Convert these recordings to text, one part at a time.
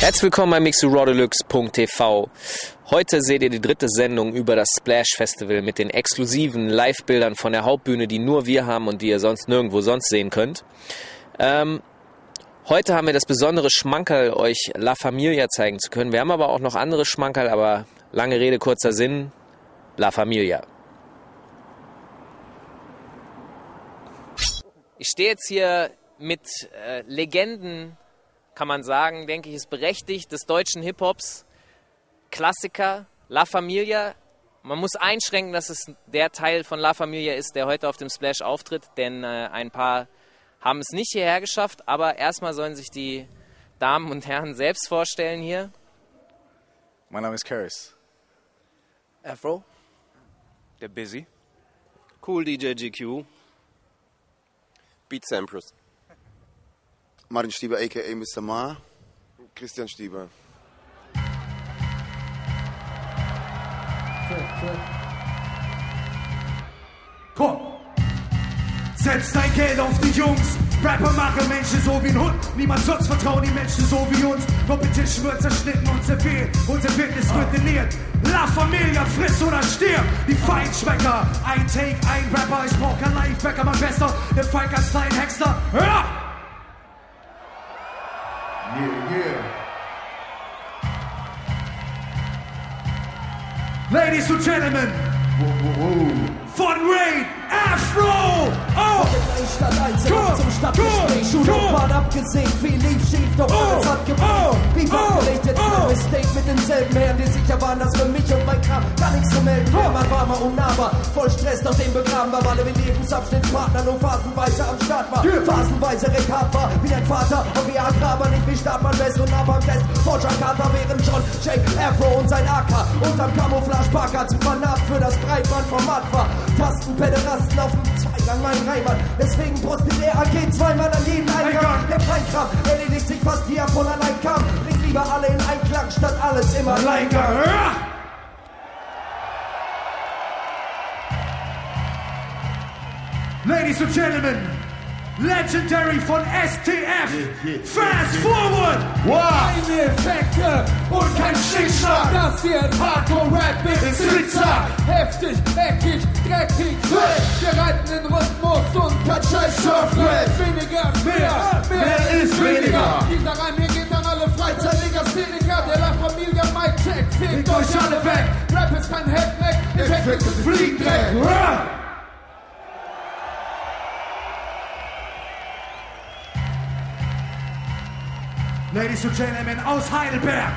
Herzlich willkommen bei mixurodeluxe.tv. Heute seht ihr die dritte Sendung über das Splash Festival mit den exklusiven Live-Bildern von der Hauptbühne, die nur wir haben und die ihr sonst nirgendwo sonst sehen könnt. Ähm, heute haben wir das besondere Schmankerl, euch La Familia zeigen zu können. Wir haben aber auch noch andere Schmankerl, aber lange Rede, kurzer Sinn. La Familia. Ich stehe jetzt hier mit äh, Legenden kann man sagen, denke ich, ist berechtigt des deutschen Hip-Hops. Klassiker, La Familia. Man muss einschränken, dass es der Teil von La Familia ist, der heute auf dem Splash auftritt, denn äh, ein paar haben es nicht hierher geschafft. Aber erstmal sollen sich die Damen und Herren selbst vorstellen hier. Mein Name ist Karis. Afro. Der Busy. Cool DJ GQ. Beat Sampras. Martin Stieber, a.k.a. Mr. Ma. Christian Stieber. Komm! Setz dein Geld auf die Jungs! Rapper machen Menschen so wie ein Hund. Niemand sonst vertrauen die Menschen so wie uns. Competition wird zerschnitten und zerfehlt. Unser Fitness wird trainiert. La Familia, friss oder stirb. Die Feinschmecker. Ein Take, ein Rapper. Ich brauch kein Lifebacker, mein Bester. Der Feind ganz kleinen Hexter. Hör! Yeah, Ladies and Gentlemen, von Raid Afro! Oh! Stadt 1 zum Stadtgespräch. Schulhochbahn abgesehen, viel lief schief, doch alles hat gebrochen. Wie wachgelegt jetzt oh, Mistake mit denselben Herren, die sicher waren, dass für mich und mein Kram gar nichts zu melden wäre. Man war mal unnahbar, voll Stress, nachdem begraben war, weil er mit Lebensabschnittspartner nur phasenweise am Start war. Phasenweise recht hart war, wie ein Vater und wie Agra, aber nicht wie Startmann West und aber am Test. Vor Jakarta während John Jake Afro und sein AK unterm Camouflage-Parker zu Fanat für das Breitbandformat war. Tastenpederasten auf dem Zweigang, mein Heimat. Deswegen postet der AG zweimal an jeden Eingang. Der Kleinkram erledigt sich fast wie er von allein kam. Bringt lieber alle in Einklang, statt alles im Alleingang. Ladies and Gentlemen, Legendary von STF. Fast Forward. Keine Effekte und kein Schickschlag. Das hier ist Hardcore-Rap mit Zickzack. Heftig, eckig, dreckig, frisch. Wir reiten den Rhythmus und kein scheiß Surfrap. Weniger, mehr, mehr ist weniger. Dieser Reim hier geht an alle Freizeitliga, Szeniker. Der La Familia Mic Check. Fickt euch alle weg. Rap ist kein Headback. Effekte sind Fliegendreck. Ladies and Gentlemen, aus Heidelberg,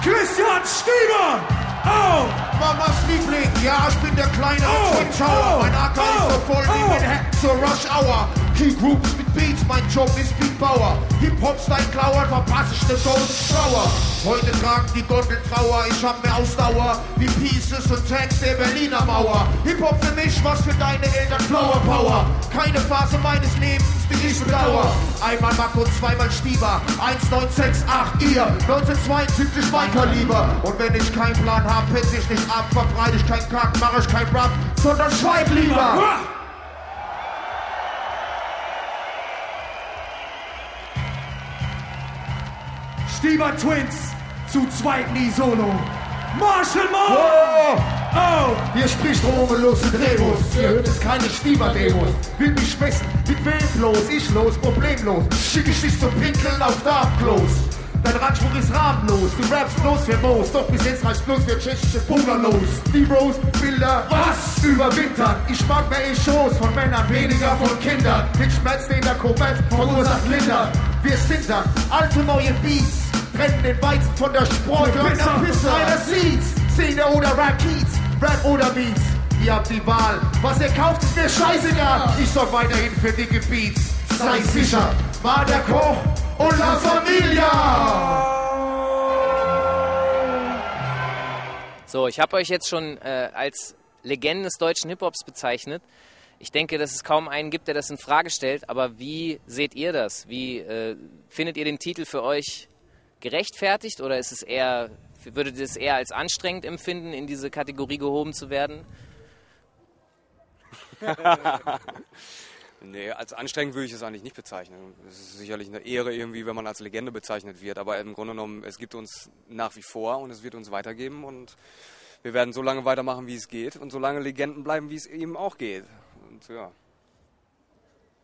Christian Stieber! Oh! Mamas Liebling, ja, ich bin der kleine Oh, Tower. oh, mein AK ist so voll wie oh. Manhattan zur Rush Hour. Key Groups mit Beats, mein Job ist Beatbauer. Hip-Hop-Style klauern, verpasse ich ne Golden Shower. Heute tragen die Gondel Trauer, ich hab mehr Ausdauer wie Pieces und Tanks der Berliner Mauer. Hip-Hop für mich, was für deine Eltern Flower Power. Keine Phase meines Lebens, die ich bedauer. Einmal Marco, zweimal Stieber, 1968 ihr, 1972 mein Kaliber. Und wenn ich keinen Plan hab, hetz ich nicht ab, verbreite ich keinen Kack, mach ich kein Rap, sondern schweig lieber. Stieber Twins zu zweit nie solo. Marshall Moore! Oh! Oh! Hier spricht Romulus und Remus. Ihr hört es keine Stieber-Demos. Will mich messen, mit wem bloß? Ich los, problemlos. Schick ich dich zum Pinkeln auf Darmklos. Dein Radspruch ist rahmenlos, du rappst bloß für Moos, doch bis jetzt reicht bloß für tschechische Bungalows. Die Rose, Bilder, was? Überwintern. Ich mag mehr Echos von Männern, weniger von Kindern. Den Schmerz, den der Komet verursacht lindern. Wir sind dann alte neue Beats, trennen den Weizen von der Spreu. Kleiner Pisse, einer sieht's. Szene oder Rap-Keats, Rap oder Beats. Ihr habt die Wahl, was ihr kauft, ist mir scheißegal. Ich sorg weiterhin für dicke Beats, sei sicher. War der Koch und La Familia. So, ich habe euch jetzt schon äh, als Legenden des deutschen Hip-Hops bezeichnet. Ich denke, dass es kaum einen gibt, der das in Frage stellt. Aber wie seht ihr das? Wie äh, findet ihr den Titel für euch gerechtfertigt oder ist es eher, würdet ihr es eher als anstrengend empfinden, in diese Kategorie gehoben zu werden? Nee, als anstrengend würde ich es eigentlich nicht bezeichnen. Es ist sicherlich eine Ehre irgendwie, wenn man als Legende bezeichnet wird. Aber im Grunde genommen, es gibt uns nach wie vor und es wird uns weitergeben. Und wir werden so lange weitermachen, wie es geht. Und so lange Legenden bleiben, wie es eben auch geht. Und ja.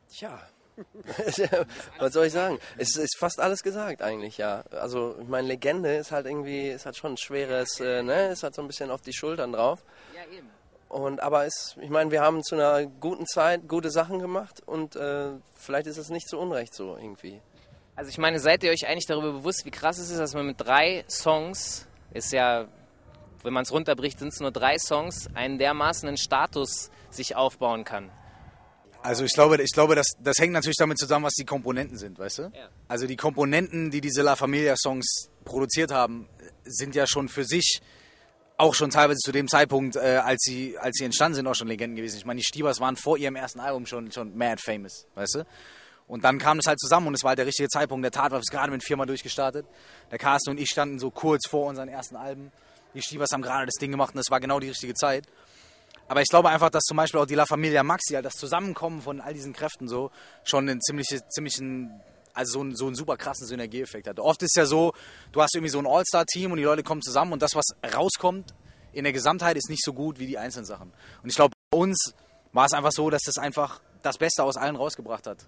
Tja. Was soll ich sagen? Es ist fast alles gesagt eigentlich, ja. Also ich meine, Legende ist halt irgendwie, ist halt schon ein schweres, äh, ne, ist halt so ein bisschen auf die Schultern drauf. Ja, eben. Und aber es, ich meine, wir haben zu einer guten Zeit gute Sachen gemacht und äh, vielleicht ist es nicht zu Unrecht so irgendwie. Also ich meine, seid ihr euch eigentlich darüber bewusst, wie krass es ist, dass man mit drei Songs, ist ja, wenn man es runterbricht, sind es nur drei Songs, einen dermaßen Status sich aufbauen kann? Also ich glaube, ich glaube das, das hängt natürlich damit zusammen, was die Komponenten sind, weißt du? Ja. Also die Komponenten, die diese La Familia-Songs produziert haben, sind ja schon für sich auch schon teilweise zu dem Zeitpunkt, äh, als, sie, als sie entstanden sind, auch schon Legenden gewesen. Ich meine, die Stiebers waren vor ihrem ersten Album schon, schon mad famous, weißt du? Und dann kam es halt zusammen und es war halt der richtige Zeitpunkt. Der Tatwaffe ist gerade mit viermal durchgestartet. Der Carsten und ich standen so kurz vor unseren ersten Alben. Die Stiebers haben gerade das Ding gemacht und das war genau die richtige Zeit. Aber ich glaube einfach, dass zum Beispiel auch die La Familia Maxi, halt das Zusammenkommen von all diesen Kräften so, schon einen ziemliche, ziemlichen, also so einen, so einen super krassen Synergieeffekt hat. Oft ist ja so, du hast irgendwie so ein All-Star-Team und die Leute kommen zusammen und das, was rauskommt in der Gesamtheit, ist nicht so gut wie die einzelnen Sachen. Und ich glaube, bei uns war es einfach so, dass das einfach das Beste aus allen rausgebracht hat,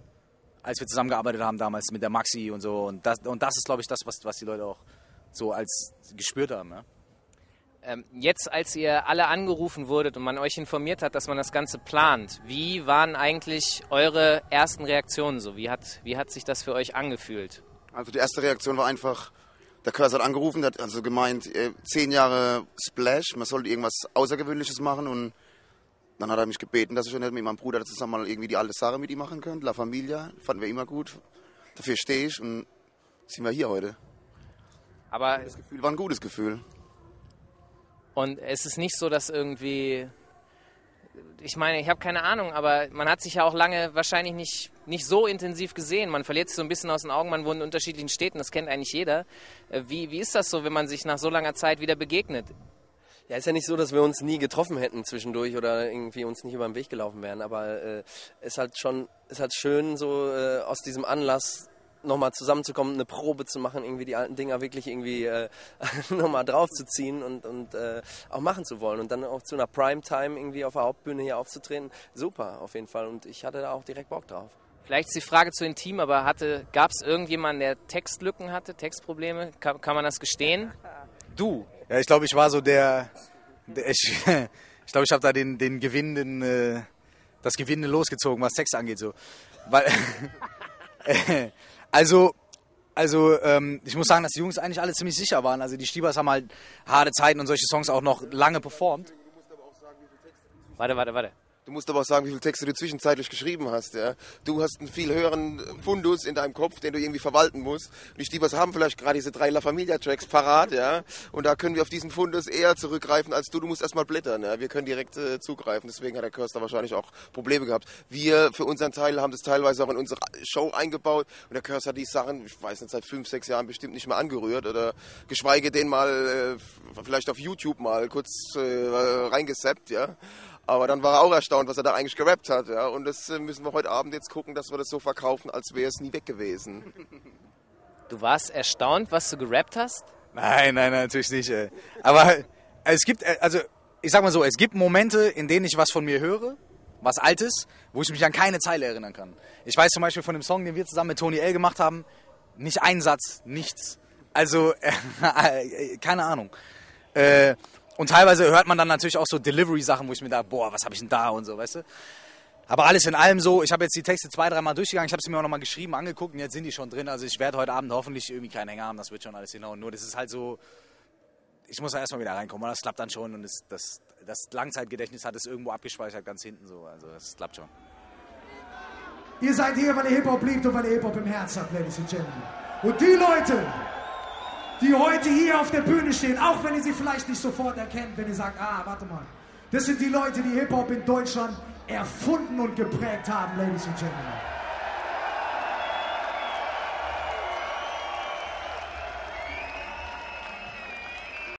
als wir zusammengearbeitet haben damals mit der Maxi und so. Und das, und das ist, glaube ich, das, was, was die Leute auch so als gespürt haben. Ja? Ähm, jetzt, als ihr alle angerufen wurdet und man euch informiert hat, dass man das Ganze plant, wie waren eigentlich eure ersten Reaktionen so? Wie hat, wie hat sich das für euch angefühlt? Also die erste Reaktion war einfach, der Curse hat angerufen, der hat also gemeint, äh, zehn Jahre Splash, man sollte irgendwas Außergewöhnliches machen und dann hat er mich gebeten, dass ich mit meinem Bruder zusammen mal irgendwie die alte Sache mit ihm machen könnte. La Familia, fanden wir immer gut. Dafür stehe ich und sind wir hier heute. Aber Das Gefühl war ein gutes Gefühl. Und es ist nicht so, dass irgendwie. Ich meine, ich habe keine Ahnung, aber man hat sich ja auch lange wahrscheinlich nicht, nicht so intensiv gesehen. Man verliert sich so ein bisschen aus den Augen, man wohnt in unterschiedlichen Städten, das kennt eigentlich jeder. Äh, Wie, wie ist das so, wenn man sich nach so langer Zeit wieder begegnet? Ja, ist ja nicht so, dass wir uns nie getroffen hätten zwischendurch oder irgendwie uns nicht über den Weg gelaufen wären, aber äh, ist halt schon, ist halt schön, so äh, aus diesem Anlass nochmal zusammenzukommen, eine Probe zu machen, irgendwie die alten Dinger wirklich irgendwie äh, nochmal draufzuziehen und, und äh, auch machen zu wollen und dann auch zu einer Primetime irgendwie auf der Hauptbühne hier aufzutreten. Super, auf jeden Fall und ich hatte da auch direkt Bock drauf. Vielleicht ist die Frage zu intim, aber gab es irgendjemanden, der Textlücken hatte, Textprobleme? Kann, kann man das gestehen? Du. Ja, ich glaube, ich war so der. der ich ich glaube, ich habe da den, den gewinnenden, äh, das Gewinnende losgezogen, was Text angeht. So. Weil, also, also ähm, ich muss sagen, dass die Jungs eigentlich alle ziemlich sicher waren. Also die Stiebers haben halt harte Zeiten und solche Songs auch noch lange performt. Warte, warte, warte. Du musst aber auch sagen, wie viele Texte du zwischenzeitlich geschrieben hast. Ja? Du hast einen viel höheren Fundus in deinem Kopf, den du irgendwie verwalten musst. Und die Stiebers haben vielleicht gerade diese drei La Familia Tracks parat, ja. Und da können wir auf diesen Fundus eher zurückgreifen als du. Du musst erstmal blättern. Ja? Wir können direkt äh, zugreifen. Deswegen hat der Körster wahrscheinlich auch Probleme gehabt. Wir für unseren Teil haben das teilweise auch in unsere Show eingebaut. Und der Körster hat die Sachen, ich weiß nicht, seit fünf, sechs Jahren bestimmt nicht mehr angerührt. Oder geschweige denn mal äh, vielleicht auf YouTube mal kurz äh, reingesappt, ja. Aber dann war er auch erstaunt, was er da eigentlich gerappt hat. Ja? Und das äh, müssen wir heute Abend jetzt gucken, dass wir das so verkaufen, als wäre es nie weg gewesen. Du warst erstaunt, was du gerappt hast? Nein, nein, nein, natürlich nicht. Ey. Aber es gibt, äh, also ich sag mal so, es gibt Momente, in denen ich was von mir höre, was Altes, wo ich mich an keine Zeile erinnern kann. Ich weiß zum Beispiel von dem Song, den wir zusammen mit Tony L gemacht haben, nicht ein Satz, nichts. Also, äh, keine Ahnung. Äh, und teilweise hört man dann natürlich auch so Delivery-Sachen, wo ich mir da, boah, was habe ich denn da und so, weißt du? Aber alles in allem so, ich habe jetzt die Texte zwei, dreimal durchgegangen, ich habe sie mir auch nochmal geschrieben, angeguckt und jetzt sind die schon drin. Also ich werde heute Abend hoffentlich irgendwie keinen Hänger haben, das wird schon alles hinhauen. Nur das ist halt so, ich muss da erstmal wieder reinkommen, aber das klappt dann schon und das, das, das Langzeitgedächtnis hat es irgendwo abgespeichert, ganz hinten so. Also das klappt schon. Ihr seid hier, weil ihr Hip-Hop liebt und weil ihr Hip-Hop im Herz habt, Ladies and Gentlemen. Und die Leute, die heute hier auf der Bühne stehen, auch wenn ihr sie vielleicht nicht sofort erkennt, wenn ihr sagt, ah, warte mal. Das sind die Leute, die Hip-Hop in Deutschland erfunden und geprägt haben, Ladies and Gentlemen.